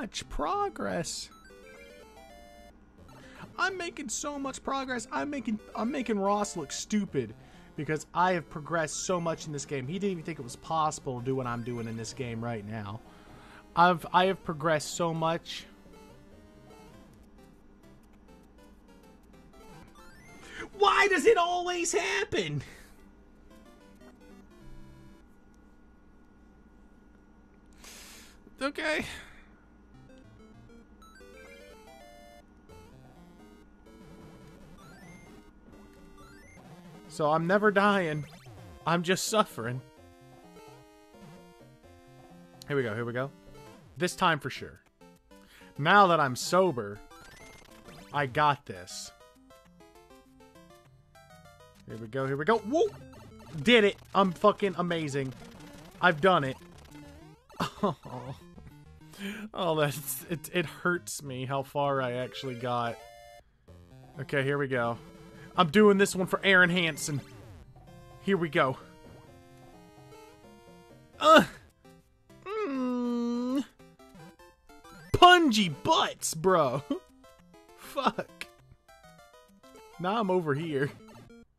much progress. I'm making so much progress. I'm making I'm making Ross look stupid because I have progressed so much in this game. He didn't even think it was possible to do what I'm doing in this game right now. I've I have progressed so much. Why does it always happen? Okay. So I'm never dying. I'm just suffering. Here we go, here we go. This time for sure. Now that I'm sober, I got this. Here we go, here we go. Whoa! Did it! I'm fucking amazing. I've done it. Oh, oh that's it. It hurts me how far I actually got. Okay, here we go. I'm doing this one for Arin Hanson. Here we go. Uh. Mm. Pungy butts, bro. Fuck. Now I'm over here.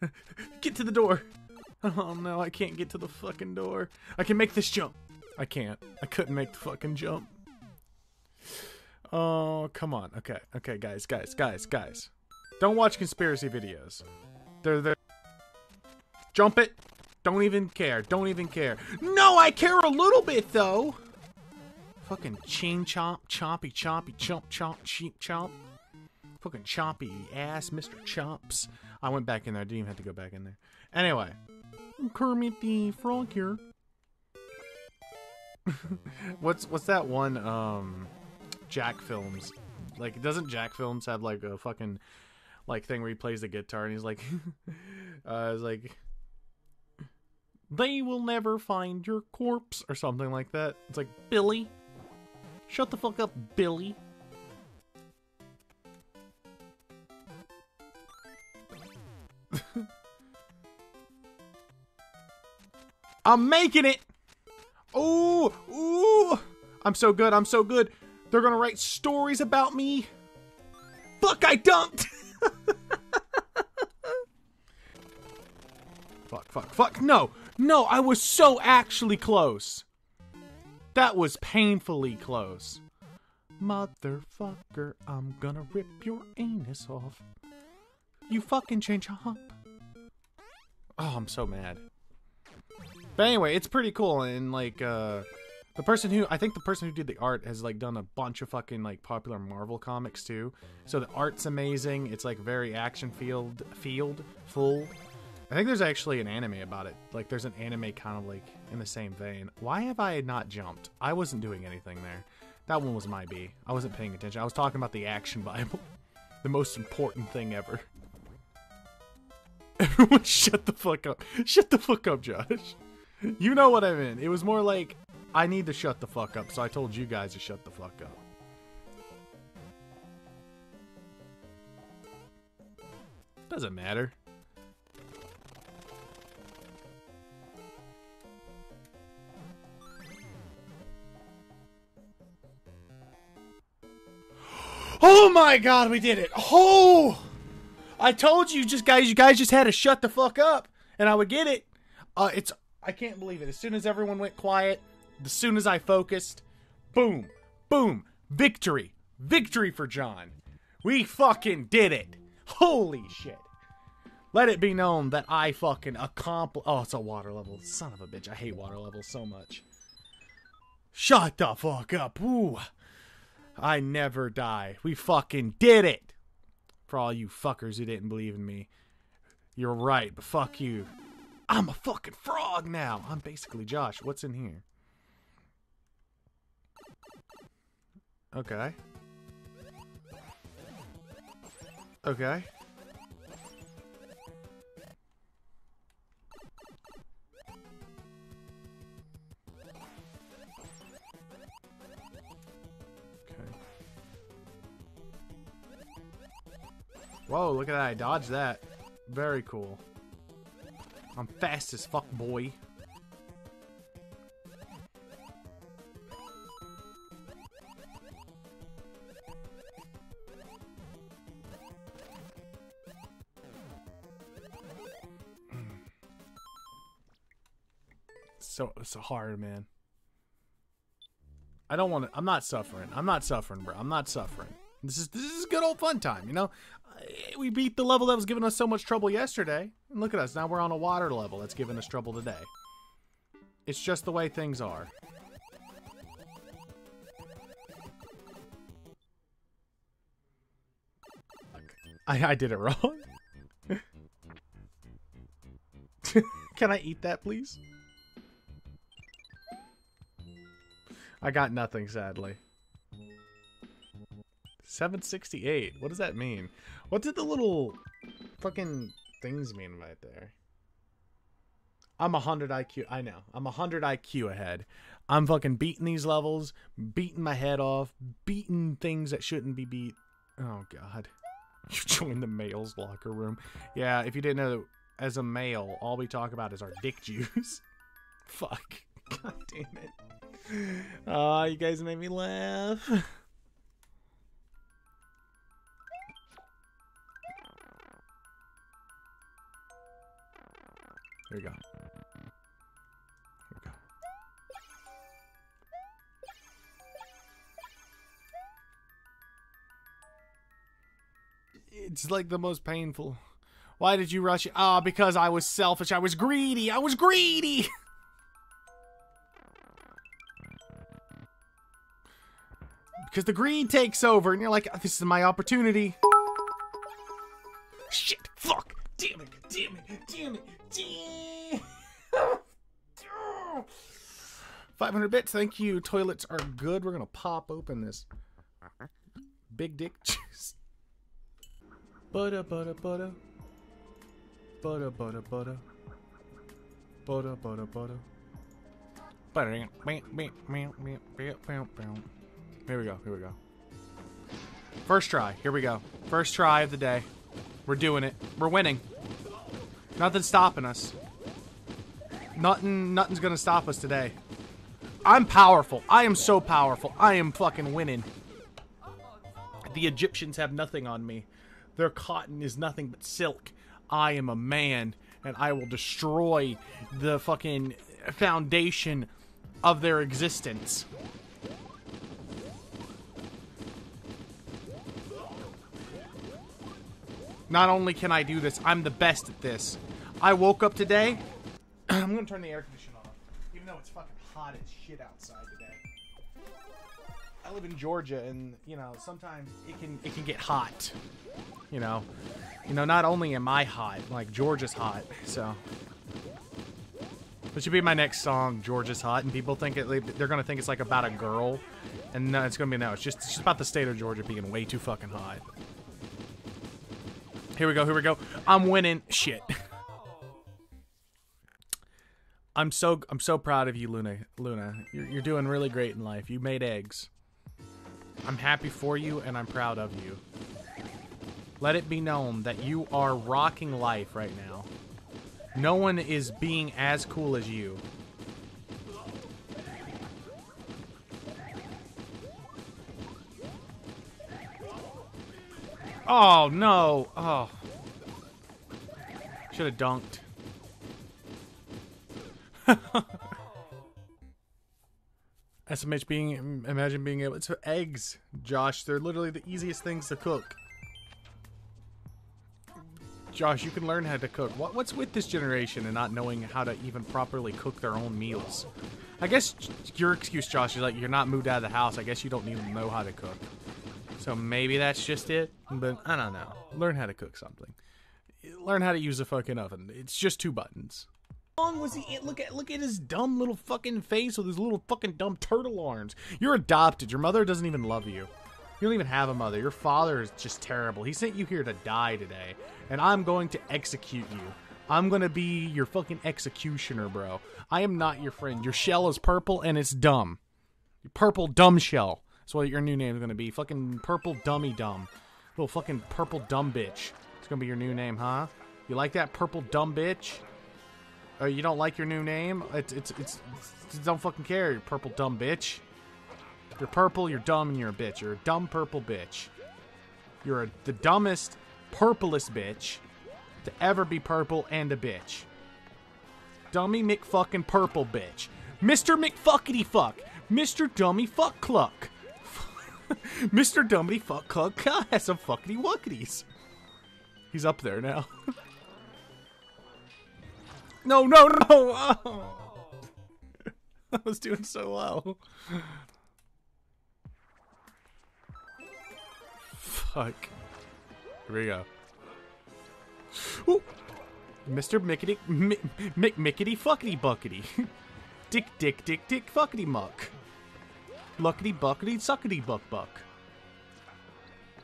get to the door. Oh no, I can't get to the fucking door. I can make this jump. I can't. I couldn't make the fucking jump. Oh, come on. Okay, okay, guys, guys, guys, guys. Don't watch conspiracy videos. They're there. Jump it. Don't even care. Don't even care. No, I care a little bit though. Fucking chain chomp, chompy, chompy, chomp, chomp, cheap chomp. Fucking chompy ass, Mr. Chomps. I went back in there. I didn't even have to go back in there. Anyway, Kermit the Frog here. what's what's that one um Jack Films? Like doesn't Jack Films have like a fucking like thing where he plays the guitar and he's like uh he's like they will never find your corpse or something like that. It's like Billy. Shut the fuck up, Billy. I'm making it. Ooh, ooh. I'm so good. I'm so good. They're gonna write stories about me. Fuck, I dunked. fuck, fuck, fuck. No, no, I was so actually close. That was painfully close. Motherfucker, I'm gonna rip your anus off. You fucking change up. Oh, I'm so mad. But anyway, it's pretty cool and like uh the person who I think the person who did the art has like done a bunch of fucking like popular Marvel comics too. So the art's amazing. It's like very action field field full. I think there's actually an anime about it. Like there's an anime kind of like in the same vein. Why have I not jumped? I wasn't doing anything there. That one was my B. I wasn't paying attention. I was talking about the action bible. the most important thing ever. Everyone shut the fuck up. Shut the fuck up, Josh. You know what I mean. It was more like, I need to shut the fuck up, so I told you guys to shut the fuck up. Doesn't matter. Oh my god, we did it! Oh! I told you, just guys, you guys just had to shut the fuck up, and I would get it. Uh, it's I can't believe it. As soon as everyone went quiet, as soon as I focused, boom, boom, victory, victory for Jon. We fucking did it. Holy shit. Let it be known that I fucking accomplished. Oh, it's a water level. Son of a bitch. I hate water levels so much. Shut the fuck up. Ooh. I never die. We fucking did it. For all you fuckers who didn't believe in me. You're right, but fuck you. I'm a fucking frog now. I'm basically Josh. What's in here? Okay. Okay. Whoa, look at that. I dodged that. Very cool. I'm fast as fuck, boy. So so hard, man. I don't want to. I'm not suffering. I'm not suffering, bro. I'm not suffering. This is this is good old fun time, you know. We beat the level that was giving us so much trouble yesterday, and look at us now. We're on a water level that's giving us trouble today. It's just the way things are. I I did it wrong. Can I eat that, please? I got nothing, sadly. 768. What does that mean? What did the little fucking things mean right there? I'm 100 IQ. I know. I'm 100 IQ ahead. I'm fucking beating these levels, beating my head off, beating things that shouldn't be beat. Oh, God. You joined the male's locker room. Yeah, if you didn't know, as a male, all we talk about is our dick juice. Fuck. God damn it. Oh, you guys made me laugh. Here we go. Here we go. It's like the most painful. Why did you rush it? Ah, oh, because I was selfish. I was greedy. I was greedy. because the greed takes over, and you're like, this is my opportunity. Shit. Fuck. Damn it. Damn it. Damn it. Damn. 500 bits, thank you. Toilets are good. We're gonna pop open this big dick juice. Butter, butter, butter. Butter, butter, butter. Butter, butter, butter. Butter. Here we go. Here we go. First try. Here we go. First try of the day. We're doing it. We're winning. Nothing's stopping us. Nothing, nothing's gonna stop us today. I'm powerful. I am so powerful. I am fucking winning. The Egyptians have nothing on me. Their cotton is nothing but silk. I am a man, and I will destroy the fucking foundation of their existence. Not only can I do this, I'm the best at this. I woke up today. I'm gonna turn the air conditioner on, even though it's fucking hot as shit outside today. I live in Georgia, and you know sometimes it can it can get hot. You know, you know. Not only am I hot, like Georgia's hot, so. This should be my next song, Georgia's Hot, and people think it, they're gonna think it's like about a girl, and no, it's gonna be no, it's just it's just about the state of Georgia being way too fucking hot. Here we go, here we go. I'm winning. Shit. I'm so I'm so proud of you, Luna. Luna, you're, you're doing really great in life. You made eggs. I'm happy for you, and I'm proud of you. Let it be known that you are rocking life right now. No one is being as cool as you. Oh, no. Oh. Should have dunked. SMH being, imagine being able, to eggs, Josh. They're literally the easiest things to cook. Josh, you can learn how to cook. What, what's with this generation and not knowing how to even properly cook their own meals? I guess your excuse, Josh, is like you're not moved out of the house. I guess you don't even know how to cook. So maybe that's just it, but I don't know. Learn how to cook something. Learn how to use a fucking oven. It's just two buttons. How long was he? Look at look at his dumb little fucking face with his little fucking dumb turtle arms. You're adopted. Your mother doesn't even love you. You don't even have a mother. Your father is just terrible. He sent you here to die today, and I'm going to execute you. I'm gonna be your fucking executioner, bro. I am not your friend. Your shell is purple and it's dumb. Purple dumb shell. That's what your new name is gonna be. Fucking purple dummy dumb. Little fucking purple dumb bitch. It's gonna be your new name, huh? You like that purple dumb bitch? Oh, you don't like your new name? It's it's it's, it's don't fucking care, you purple dumb bitch. You're purple, you're dumb, and you're a bitch. You're a dumb purple bitch. You're a, the dumbest, purplest bitch to ever be purple and a bitch. Dummy McFucking Purple Bitch. Mr. McFuckity Fuck. Mr. Dummy Fuck Cluck. Mr. Dumbity Fuck Cluck has some fuckity wuckities. He's up there now. no, no, no! Oh. I was doing so well. Fuck. Here we go. Ooh. Mr. Mickety Mick Mick Mickety Fuckety Buckety. dick dick dick dick fuckety muck. Luckety buckety suckety buck buck.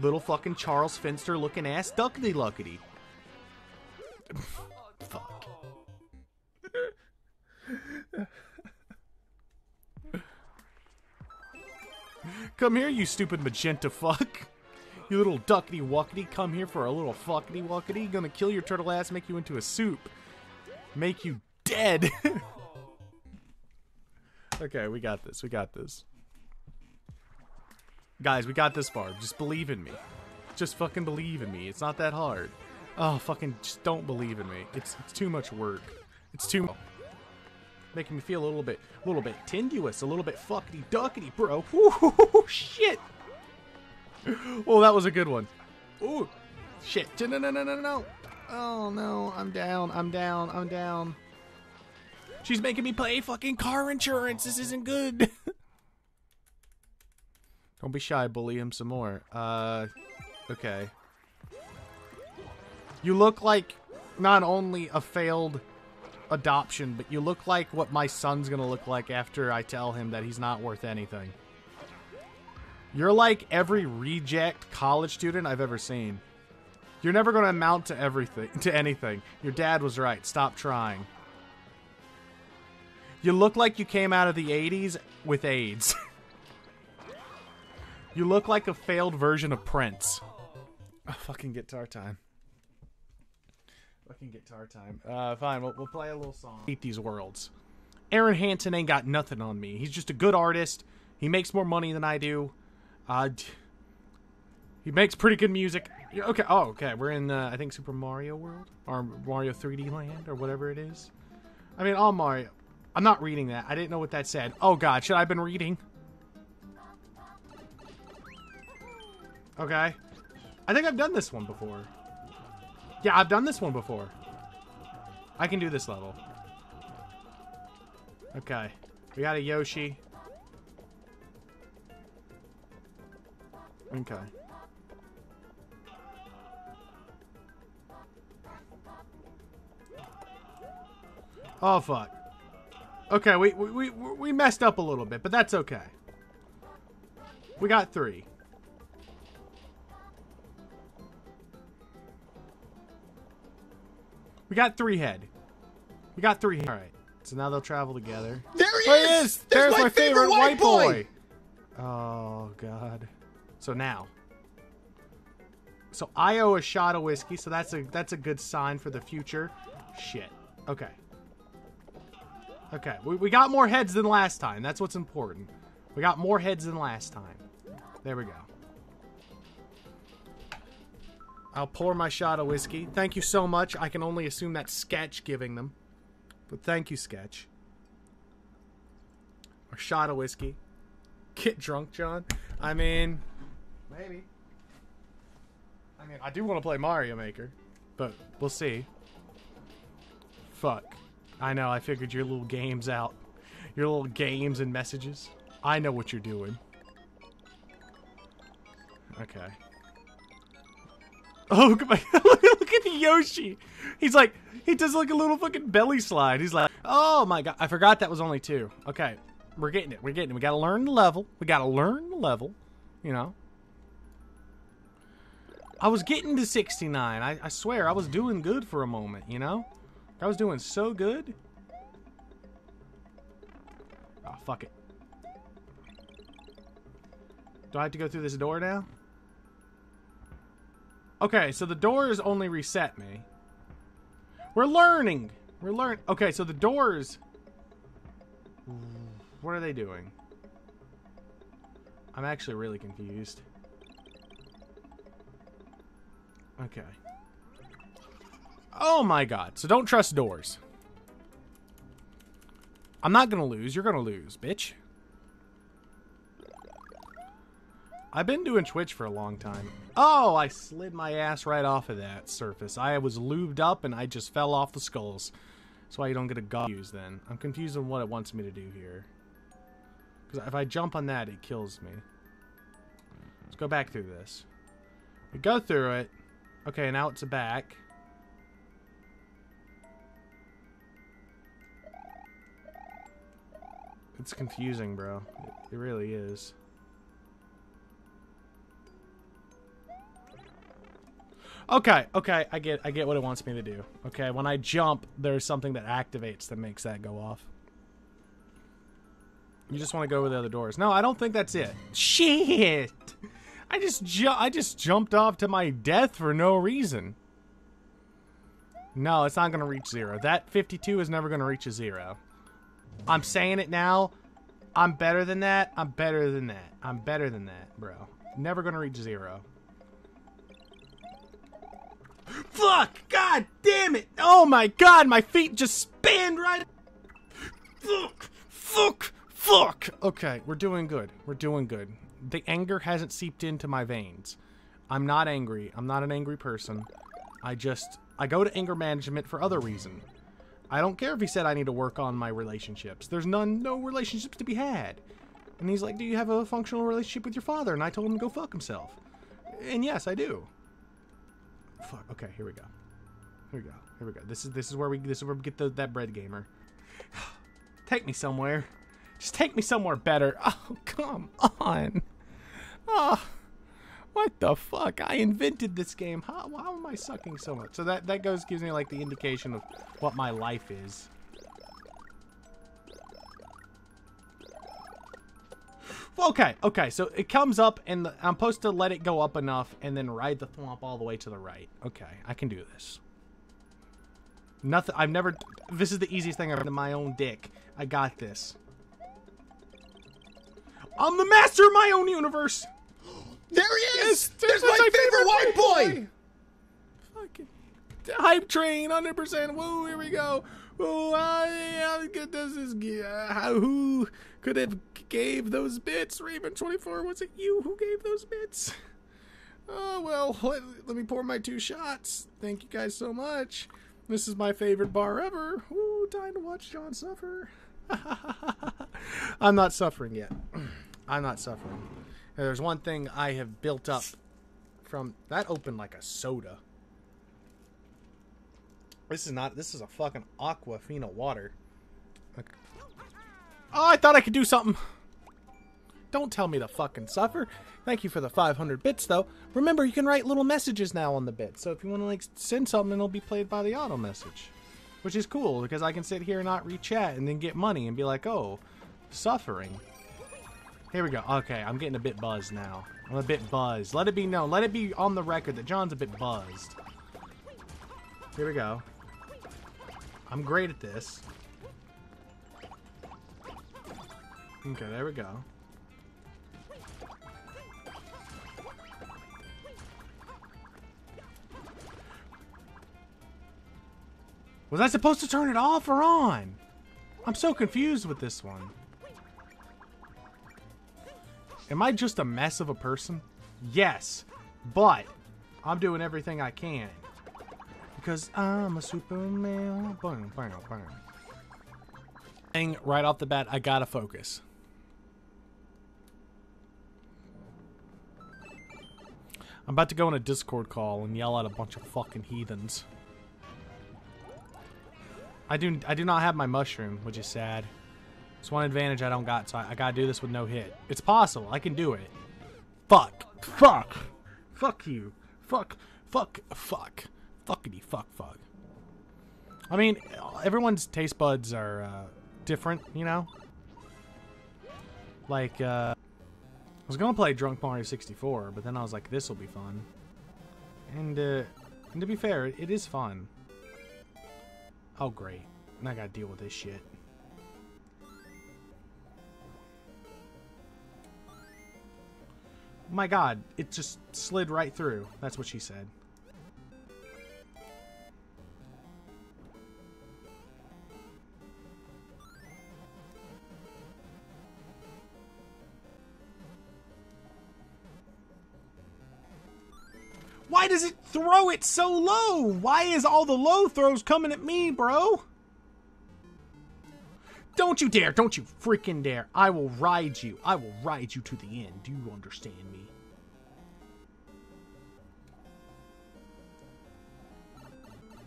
Little fucking Charles Finster looking ass duckety luckety. Fuck. Come here, you stupid magenta fuck. You little duckety wuckety, come here for a little fuckety wuckety. Gonna kill your turtle ass, make you into a soup. Make you dead. okay, we got this. We got this. Guys, we got this far. Just believe in me. Just fucking believe in me. It's not that hard. Oh, fucking just don't believe in me. It's, it's too much work. It's too making me feel a little bit, a little bit tenuous, a little bit fuckety duckety, bro. Ooh, shit. Oh, that was a good one. Ooh, shit. No, no, no, no, no. Oh no, I'm down. I'm down. I'm down. She's making me pay fucking car insurance. This isn't good. Don't be shy. Bully him some more. Uh, okay. You look like not only a failed adoption, but you look like what my son's gonna look like after I tell him that he's not worth anything. You're like every reject college student I've ever seen. You're never gonna amount to everything to anything. Your dad was right. Stop trying. You look like you came out of the 80s with AIDS. you look like a failed version of Prince. Oh, fucking guitar time. Fucking guitar time. Uh, fine. We'll, we'll play a little song. Hate these worlds. Arin Hanson ain't got nothing on me. He's just a good artist. He makes more money than I do. Uh, he makes pretty good music. Okay. Oh, okay. We're in, uh, I think, Super Mario World or Mario 3D Land or whatever it is. I mean, all Mario. I'm not reading that. I didn't know what that said. Oh God, should I have been reading? Okay. I think I've done this one before. Yeah, I've done this one before. I can do this level. Okay. We got a Yoshi. Okay. Oh, fuck. Okay, we, we, we, we messed up a little bit, but that's okay. We got three. We got three head. We got three. All right. So now they'll travel together. There he is. he is. There's, my, favorite, white boy. Oh god. So now. So I owe a shot of whiskey, so that's a that's a good sign for the future. Shit. Okay. Okay. We, we got more heads than last time. That's what's important. We got more heads than last time. There we go. I'll pour my shot of whiskey. Thank you so much. I can only assume that's Sketch giving them. But thank you, Sketch. A shot of whiskey. Get drunk, Jon. I mean, maybe. I mean, I do want to play Mario Maker, but we'll see. Fuck. I know, I figured your little games out. Your little games and messages. I know what you're doing. Okay. Oh, look at, my, look at Yoshi. He's like, he does like a little fucking belly slide. He's like, oh my god, I forgot that was only two. Okay, we're getting it. We're getting it. We gotta learn the level. We gotta learn the level. You know. I was getting to 69. I, I swear, I was doing good for a moment, you know? I was doing so good. Oh, fuck it. Do I have to go through this door now? Okay, so the doors only reset me. We're learning. We're learning. Okay, so the doors. What are they doing? I'm actually really confused. Okay. Oh my god. So don't trust doors. I'm not gonna lose. You're gonna lose, bitch. I've been doing Twitch for a long time. Oh, I slid my ass right off of that surface. I was lubed up and I just fell off the skulls. That's why you don't get a gun use then. I'm confused on what it wants me to do here. Because if I jump on that, it kills me. Let's go back through this. We go through it. Okay, now it's back. It's confusing, bro. It really is. Okay, okay, I get I get what it wants me to do. Okay, when I jump, there's something that activates that makes that go off. You just want to go over the other doors. No, I don't think that's it. Shit! I just ju I just jumped off to my death for no reason. No, it's not going to reach zero. That 52 is never going to reach a zero. I'm saying it now. I'm better than that. I'm better than that. I'm better than that, bro. Never going to reach zero. Fuck! God damn it! Oh my god, my feet just spanned right. Fuck! Fuck! Fuck! Okay, we're doing good. We're doing good. The anger hasn't seeped into my veins. I'm not angry. I'm not an angry person. I just I go to anger management for other reason. I don't care if he said I need to work on my relationships. There's none, no relationships to be had. And he's like, do you have a functional relationship with your father? And I told him to go fuck himself. And yes, I do. Fuck. Okay, here we go. Here we go. Here we go. This is this is where we this is where we get the, that bread gamer. take me somewhere. Just take me somewhere better. Oh, come on. Oh, what the fuck? I invented this game. How, how am I sucking so much? So that, that goes, gives me like the indication of what my life is. Okay, okay, so it comes up and the, I'm supposed to let it go up enough and then ride the thwomp all the way to the right. Okay, I can do this. Nothing, I've never, this is the easiest thing I've done my own dick. I got this. I'm the master of my own universe. There he is! Yes, There's my, my favorite, white boy! Fucking hype train, 100%. Woo, here we go. Uh, this? Uh, how, who could have gave those bits? Raven 24, was it you who gave those bits? Oh, well, let, let me pour my two shots. Thank you guys so much. This is my favorite bar ever. Ooh, time to watch Jon suffer. I'm not suffering yet. I'm not suffering. There's one thing I have built up from that opened like a soda. This is not. This is a fucking Aquafina water. Okay. Oh, I thought I could do something. Don't tell me to fucking suffer. Thank you for the 500 bits, though. Remember, you can write little messages now on the bit. So if you want to like send something, it'll be played by the auto message, which is cool because I can sit here and not read chat and then get money and be like, oh, suffering. Here we go. Okay, I'm getting a bit buzzed now. I'm a bit buzzed. Let it be known. Let it be on the record that Jon's a bit buzzed. Here we go. I'm great at this. Okay, there we go. Was I supposed to turn it off or on? I'm so confused with this one. Am I just a mess of a person? Yes, but I'm doing everything I can. Because I'm a superman. Bang, bang, bang. And right off the bat, I gotta focus. I'm about to go on a Discord call and yell at a bunch of fucking heathens. I do I do not have my mushroom, which is sad. It's one advantage I don't got, so I, I gotta do this with no hit. It's possible. I can do it. Fuck. Fuck. Fuck you. Fuck. Fuck. Fuck. Fuckity fuck fuck. I mean, everyone's taste buds are uh, different, you know? Like, uh, I was gonna play Drunk Mario 64, but then I was like, this will be fun. And, uh, and to be fair, it is fun. Oh, great. Now I gotta deal with this shit. My god, it just slid right through. That's what she said. Throw it so low? Why is all the low throws coming at me, bro? Don't you dare. Don't you freaking dare. I will ride you. I will ride you to the end. Do you understand me?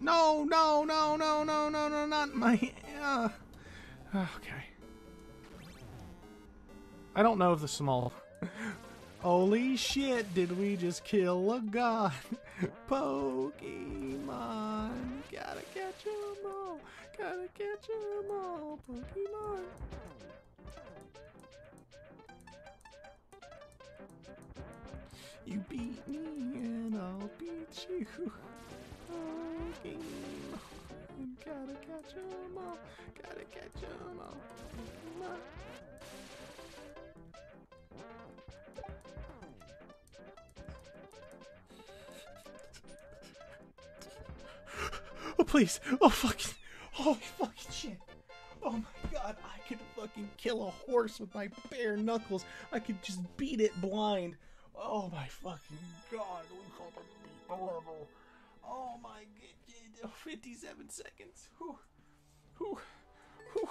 No, no, no, no, no, no, no, not my. Uh, okay. I don't know if the small. Holy shit, did we just kill a god? Pokemon. Gotta catch 'em all. Gotta catch 'em all. Pokemon. You beat me and I'll beat you. Pokemon. Gotta catch 'em all. Gotta catch 'em all. Pokemon. Please! Oh fucking! Oh fucking shit! Oh my god! I could fucking kill a horse with my bare knuckles. I could just beat it blind. Oh my fucking god! We fucking beat the level. Oh my god! 57 seconds. Whew. Whew. Whew.